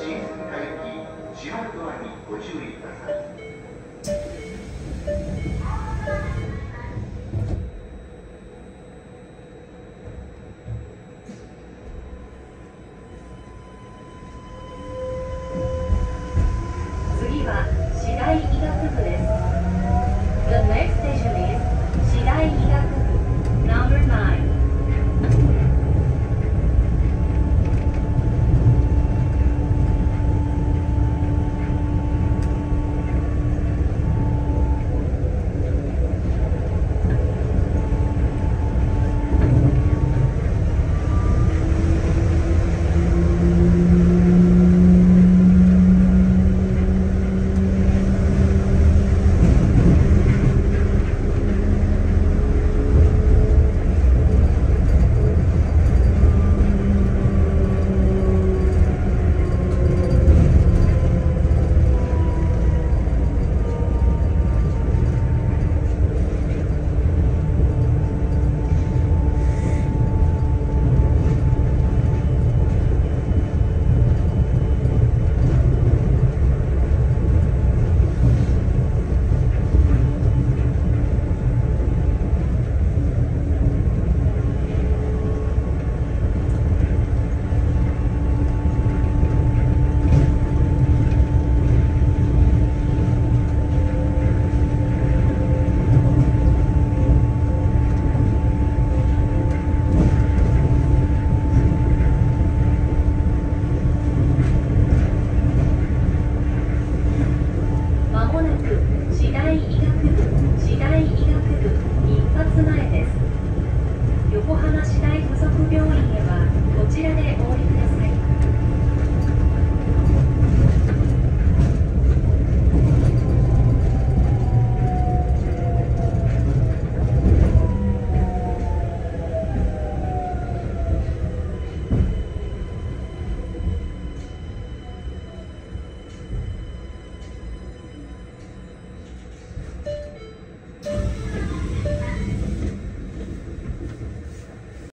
新仙台行き閉まるドアにご注意ください。もなく次第医学部次第医学部一発前です。